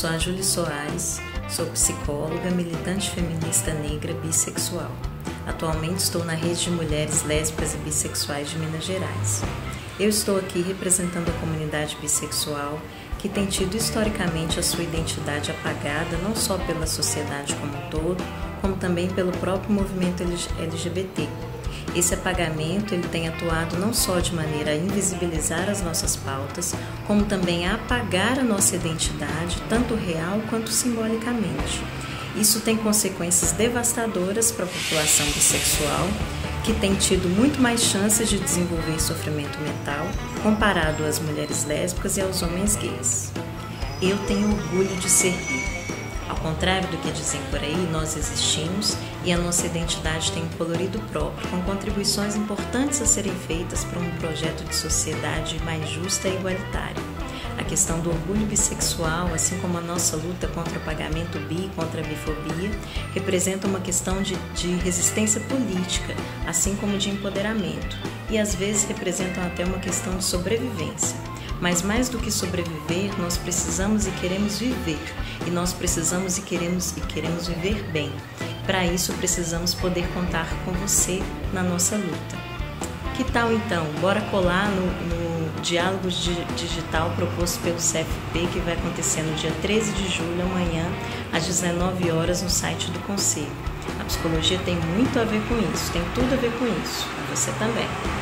Sou a Júlia Soares, sou psicóloga, militante feminista negra bissexual. Atualmente estou na rede de mulheres lésbicas e bissexuais de Minas Gerais. Eu estou aqui representando a comunidade bissexual que tem tido historicamente a sua identidade apagada não só pela sociedade como um todo, como também pelo próprio movimento LGBT. Esse apagamento ele tem atuado não só de maneira a invisibilizar as nossas pautas, como também a apagar a nossa identidade, tanto real quanto simbolicamente. Isso tem consequências devastadoras para a população bissexual, que tem tido muito mais chances de desenvolver sofrimento mental comparado às mulheres lésbicas e aos homens gays. Eu tenho orgulho de ser livre ao contrário do que dizem por aí, nós existimos e a nossa identidade tem um colorido próprio, com contribuições importantes a serem feitas para um projeto de sociedade mais justa e igualitária. A questão do orgulho bissexual, assim como a nossa luta contra o pagamento bi, contra a bifobia, representa uma questão de, de resistência política, assim como de empoderamento, e às vezes representam até uma questão de sobrevivência. Mas mais do que sobreviver, nós precisamos e queremos viver, e nós precisamos e queremos e queremos viver bem. Para isso precisamos poder contar com você na nossa luta. Que tal então? Bora colar no, no diálogo digital proposto pelo CFP que vai acontecer no dia 13 de julho, amanhã, às 19 horas, no site do Conselho. A psicologia tem muito a ver com isso, tem tudo a ver com isso, você também.